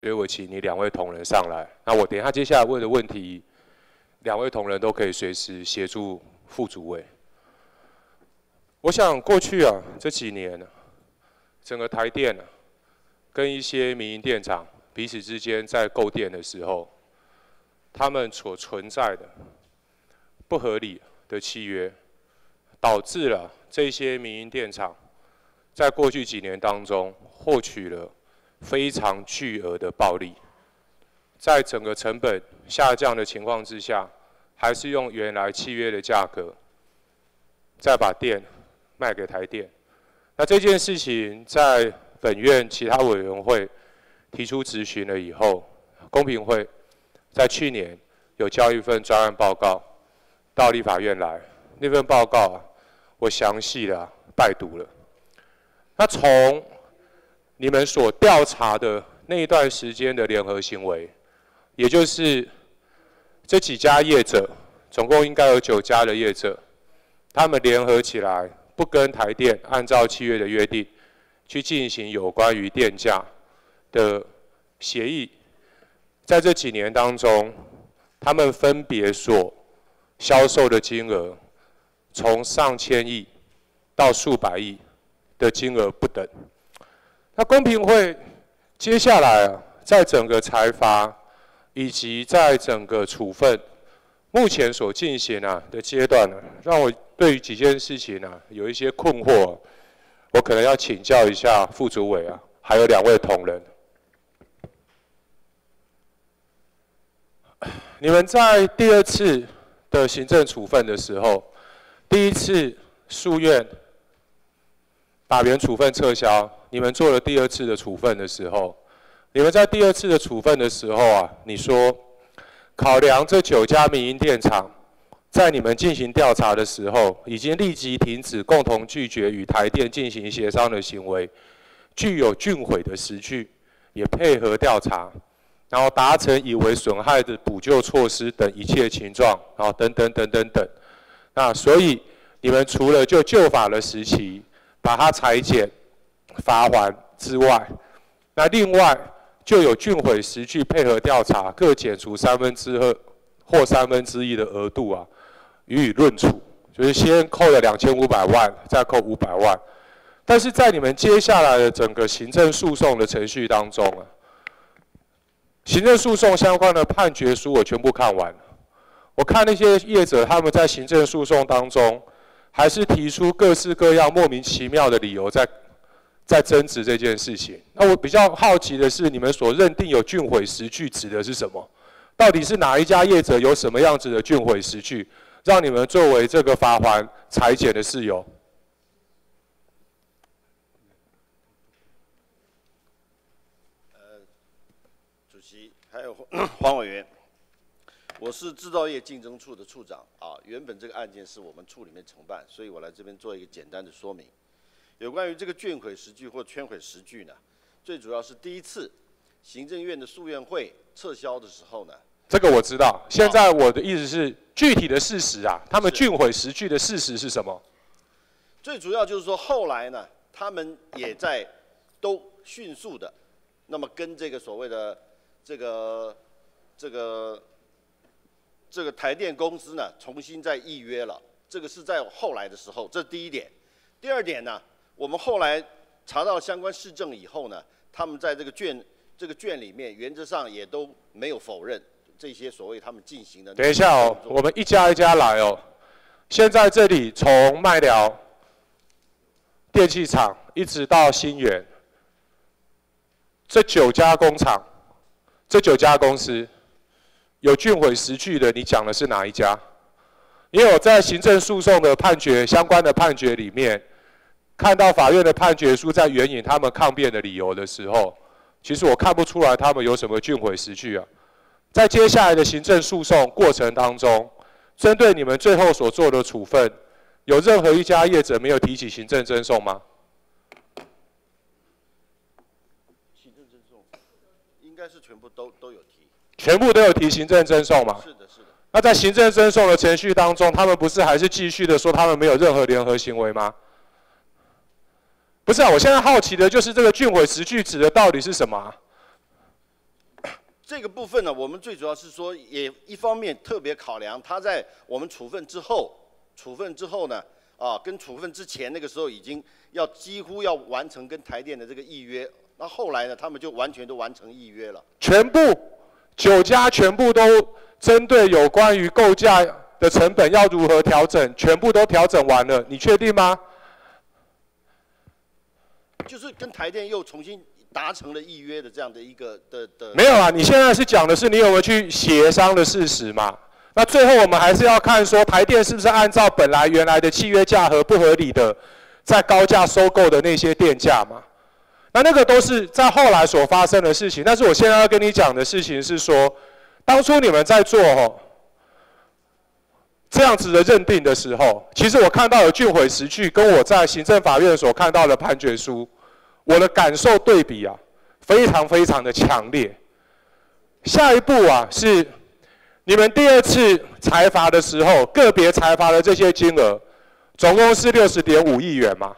所以我请你两位同仁上来。那我等一下接下来问的问题，两位同仁都可以随时协助副主委。我想过去啊这几年，整个台电啊跟一些民营电厂彼此之间在购电的时候，他们所存在的不合理的契约，导致了这些民营电厂在过去几年当中获取了非常巨额的暴利，在整个成本下降的情况之下，还是用原来契约的价格再把电卖给台电。那这件事情在本院其他委员会提出质询了以后，公平会在去年有交一份专案报告到立法院来，那份报告啊，我详细的拜读了。那从你们所调查的那一段时间的联合行为，也就是这几家业者，总共应该有九家的业者，他们联合起来，不跟台电按照契约的约定。去进行有关于电价的协议，在这几年当中，他们分别所销售的金额，从上千亿到数百亿的金额不等。那公平会接下来啊，在整个财阀以及在整个处分目前所进行啊的阶段呢，让我对于几件事情呢有一些困惑。我可能要请教一下副主委啊，还有两位同仁，你们在第二次的行政处分的时候，第一次诉愿把原处分撤销，你们做了第二次的处分的时候，你们在第二次的处分的时候啊，你说考量这九家民营电厂。在你们进行调查的时候，已经立即停止共同拒绝与台电进行协商的行为，具有竣毁的实据，也配合调查，然后达成以为损害的补救措施等一切情状，啊，等等等等等。那所以你们除了就旧法的时期把它裁减、罚还之外，那另外就有俊毁实据配合调查，各减除三分之二或三分之一的额度啊。予以论处，就是先扣了两千五百万，再扣五百万。但是在你们接下来的整个行政诉讼的程序当中啊，行政诉讼相关的判决书我全部看完了。我看那些业者他们在行政诉讼当中，还是提出各式各样莫名其妙的理由在在争执这件事情。那我比较好奇的是，你们所认定有竣毁实据指的是什么？到底是哪一家业者有什么样子的竣毁实据？让你们作为这个发还裁减的事由。呃，主席还有黄委员，我是制造业竞争处的处长啊。原本这个案件是我们处里面承办，所以我来这边做一个简单的说明。有关于这个卷毁实据或圈毁实据呢，最主要是第一次行政院的诉愿会撤销的时候呢。这个我知道。现在我的意思是，具体的事实啊，他们竣毁实据的事实是什么？最主要就是说，后来呢，他们也在都迅速的，那么跟这个所谓的这个这个这个台电公司呢，重新再预约了。这个是在后来的时候，这是第一点。第二点呢，我们后来查到相关市政以后呢，他们在这个卷这个卷里面，原则上也都没有否认。这些所谓他们进行的，等一下哦，我们一家一家来哦。现在这里从麦寮电器厂一直到新源，这九家工厂，这九家公司有竣毁实据的，你讲的是哪一家？也有在行政诉讼的判决相关的判决里面，看到法院的判决书在援引他们抗辩的理由的时候，其实我看不出来他们有什么俊毁实据啊。在接下来的行政诉讼过程当中，针对你们最后所做的处分，有任何一家业者没有提起行政争讼吗？行政争讼应该是全部都都有提，全部都有提行政争讼吗？是的，是的。那在行政争讼的程序当中，他们不是还是继续的说他们没有任何联合行为吗？不是啊，我现在好奇的就是这个竣毁十句指的到底是什么？这个部分呢，我们最主要是说，也一方面特别考量他在我们处分之后，处分之后呢，啊，跟处分之前那个时候已经要几乎要完成跟台电的这个议约，那后来呢，他们就完全都完成议约了。全部九家全部都针对有关于构架的成本要如何调整，全部都调整完了，你确定吗？就是跟台电又重新达成了预约的这样的一个的的。没有啊，你现在是讲的是你有没有去协商的事实嘛？那最后我们还是要看说台电是不是按照本来原来的契约价和不合理的在高价收购的那些电价嘛？那那个都是在后来所发生的事情。但是我现在要跟你讲的事情是说，当初你们在做哦这样子的认定的时候，其实我看到了俊毁实据跟我在行政法院所看到的判决书。我的感受对比啊，非常非常的强烈。下一步啊，是你们第二次财罚的时候，个别财罚的这些金额，总共是六十点五亿元嘛。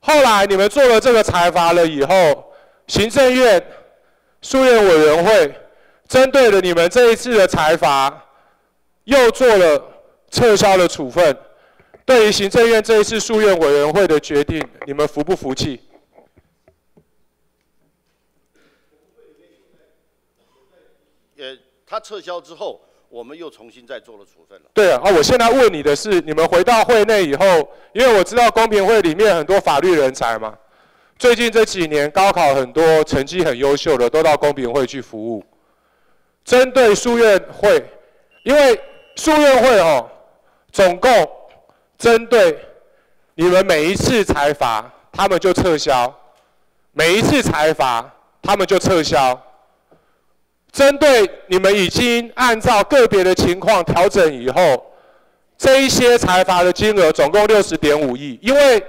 后来你们做了这个财罚了以后，行政院诉愿委员会针对了你们这一次的财罚，又做了撤销的处分。对于行政院这一次诉愿委员会的决定，你们服不服气？他撤销之后，我们又重新再做了处分了。对啊，啊，我现在问你的是，你们回到会内以后，因为我知道公平会里面很多法律人才嘛，最近这几年高考很多成绩很优秀的都到公平会去服务。针对书院会，因为书院会哦，总共针对你们每一次裁罚，他们就撤销；每一次裁罚，他们就撤销。针对你们已经按照个别的情况调整以后，这一些财罚的金额总共六十点五亿。因为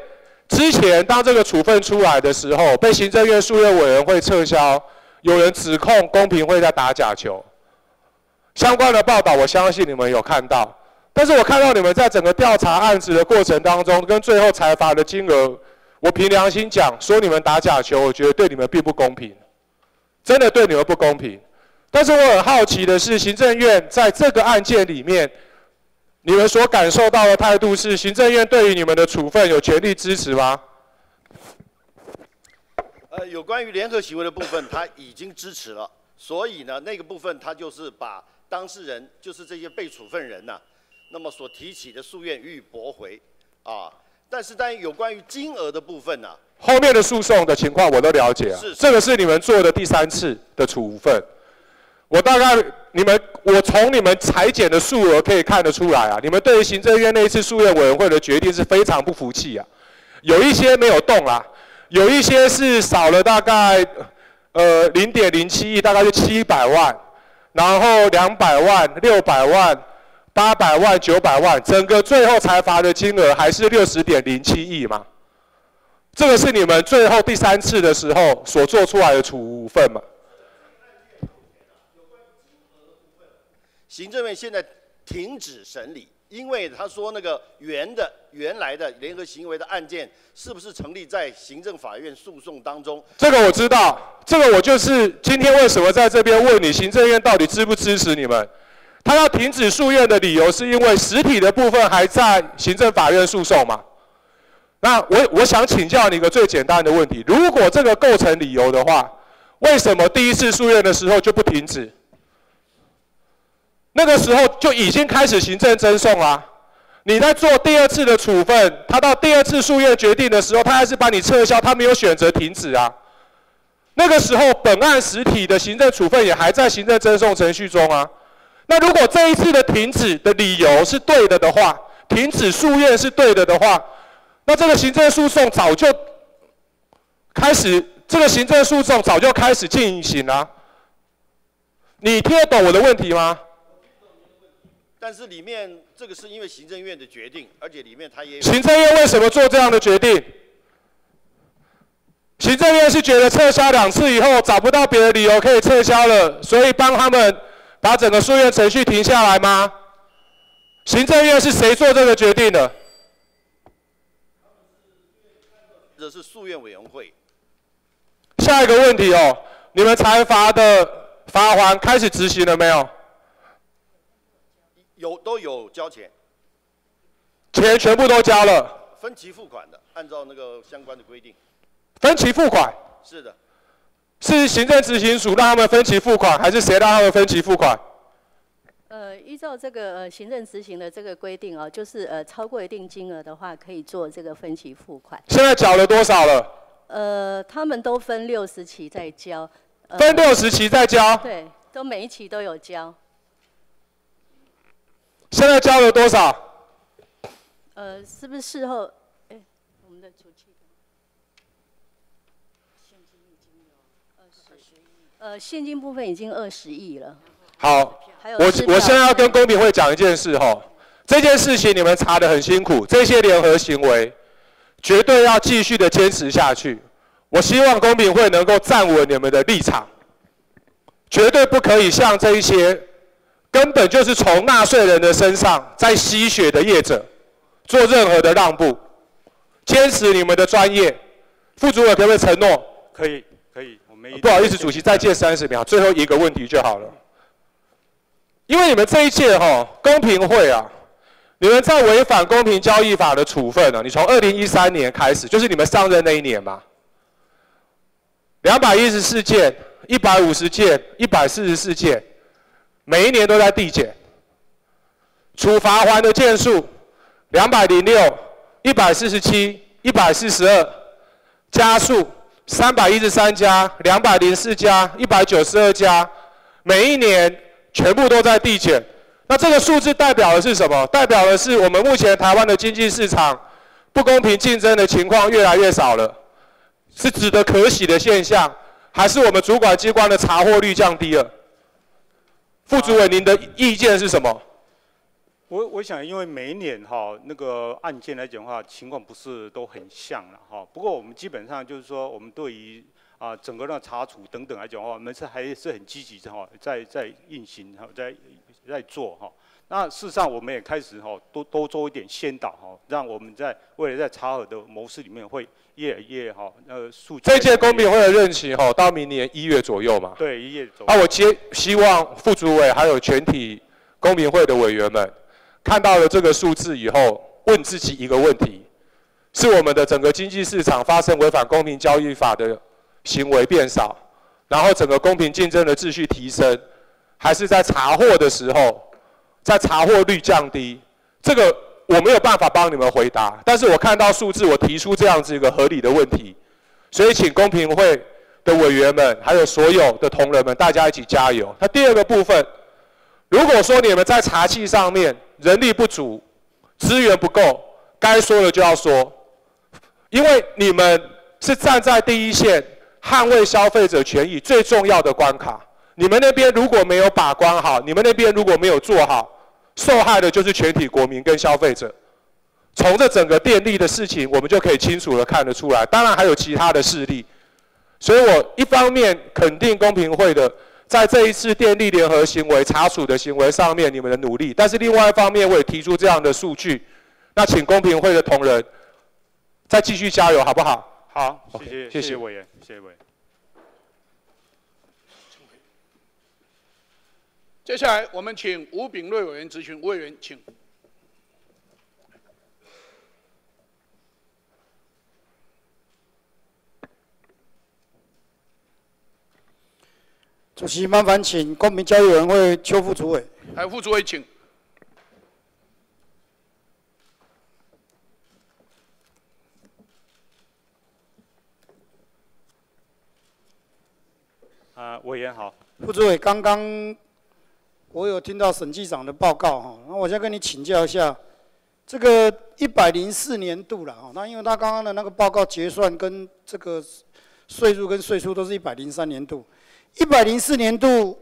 之前当这个处分出来的时候，被行政院数业委员会撤销，有人指控公平会在打假球。相关的报道，我相信你们有看到。但是我看到你们在整个调查案子的过程当中，跟最后财罚的金额，我凭良心讲，说你们打假球，我觉得对你们并不公平，真的对你们不公平。但是我很好奇的是，行政院在这个案件里面，你们所感受到的态度是，行政院对于你们的处分有权利支持吗？呃，有关于联合行为的部分，他已经支持了，所以呢，那个部分他就是把当事人，就是这些被处分人呐，那么所提起的诉愿予以驳回，啊，但是但有关于金额的部分呢，后面的诉讼的情况我都了解啊，这个是你们做的第三次的处分。我大概你们，我从你们裁剪的数额可以看得出来啊，你们对于行政院那一次诉愿委员会的决定是非常不服气啊。有一些没有动啦，有一些是少了大概呃零点零七亿，大概是七百万，然后两百万、六百万、八百万、九百万，整个最后裁罚的金额还是六十点零七亿嘛。这个是你们最后第三次的时候所做出来的处分嘛？行政院现在停止审理，因为他说那个原的原来的联合行为的案件是不是成立在行政法院诉讼当中？这个我知道，这个我就是今天为什么在这边问你，行政院到底支不支持你们？他要停止诉愿的理由是因为实体的部分还在行政法院诉讼嘛？那我我想请教你一个最简单的问题：如果这个构成理由的话，为什么第一次诉愿的时候就不停止？那个时候就已经开始行政侦送了。你在做第二次的处分，他到第二次诉愿决定的时候，他还是把你撤销，他没有选择停止啊。那个时候本案实体的行政处分也还在行政侦送程序中啊。那如果这一次的停止的理由是对的的话，停止诉愿是对的的话，那这个行政诉讼早就开始，这个行政诉讼早就开始进行了。你听得懂我的问题吗？但是里面这个是因为行政院的决定，而且里面他也行政院为什么做这样的决定？行政院是觉得撤销两次以后找不到别的理由可以撤销了，所以帮他们把整个诉愿程序停下来吗？行政院是谁做这个决定的？这是诉愿委员会。下一个问题哦，你们裁罚的罚还开始执行了没有？有都有交钱，钱全部都交了，分期付款的，按照那个相关的规定。分期付款是的，是行政执行署让他们分期付款，还是谁让他们分期付款？呃，依照这个呃行政执行的这个规定哦，就是呃超过一定金额的话，可以做这个分期付款。现在缴了多少了？呃，他们都分六十期在交。呃分六十期在交，对，都每一期都有交。现在交了多少？呃，是不是事后？哎，我们的主气呃，现金部分已经二十亿了。好，我我现在要跟公平会讲一件事哈，这件事情你们查的很辛苦，这些联合行为绝对要继续的坚持下去。我希望公平会能够站稳你们的立场，绝对不可以像这一些根本就是从纳税人的身上在吸血的业者做任何的让步，坚持你们的专业。副主委可不可以承诺？可以，可以，我们不好意思，主席，再借三十秒，最后一个问题就好了。因为你们这一届哈、公平会啊，你们在违反公平交易法的处分呢、你从二零一三年开始，就是你们上任那一年嘛，两百一十四件、一百五十件、一百四十四件，每一年都在递减。处罚还的件数两百零六、一百四十七、一百四十二，加数三百一十三家、两百零四家、一百九十二家，每一年全部都在递减。那这个数字代表的是什么？代表的是我们目前台湾的经济市场不公平竞争的情况越来越少了，是值得可喜的现象，还是我们主管机关的查获率降低了？副主委，您的意见是什么？我我想，因为每一年哈那个案件来讲的话，情况不是都很像了哈。不过我们基本上就是说，我们对于啊整个的查处等等来讲的话，我们是还是很积极的哈，在在运行哈，在在做哈。那事实上，我们也开始哈多多做一点先导哈，让我们在未来在查核的模式里面会越来越哈呃数据。这届公平会的任期哈，到明年一月左右嘛。对一页走。啊，我接希望副主委还有全体公民会的委员们，看到了这个数字以后，问自己一个问题：是我们的整个经济市场发生违反公平交易法的行为变少，然后整个公平竞争的秩序提升，还是在查获的时候，在查获率降低？这个我没有办法帮你们回答，但是我看到数字，我提出这样子一个合理的问题，所以请公平会的委员们，还有所有的同仁们，大家一起加油。那第二个部分，如果说你们在查气上面人力不足、资源不够，该说的就要说，因为你们是站在第一线捍卫消费者权益最重要的关卡。你们那边如果没有把关好，你们那边如果没有做好，受害的就是全体国民跟消费者。从这整个电力的事情，我们就可以清楚的看得出来。当然还有其他的事例，所以我一方面肯定公平会的在这一次电力联合行为查处的行为上面你们的努力，但是另外一方面我也提出这样的数据，那请公平会的同仁再继续加油，好不好？好，谢谢谢谢委员，谢谢委员。接下来我们请吴炳瑞委员咨询，吴委员请。主席，麻烦请公平交易委员会邱副主委。哎，副主委请。啊，委员好。副主委，刚刚我有听到审计长的报告哈，那我先跟你请教一下，这个一百零四年度了哈，那因为他刚刚的那个报告结算跟这个税入跟税出都是一百零三年度，一百零四年度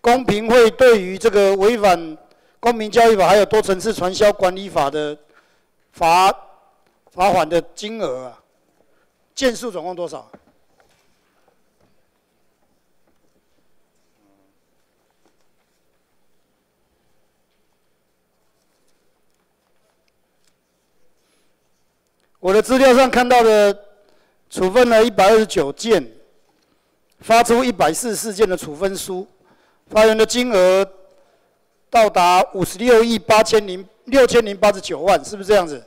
公平会对于这个违反公平交易法还有多层次传销管理法的罚罚款的金额啊，件数总共多少？我的资料上看到的处分了一百二十九件，发出一百四十四件的处分书，发言的金额到达五十六亿八千零六千零八十九万，是不是这样子？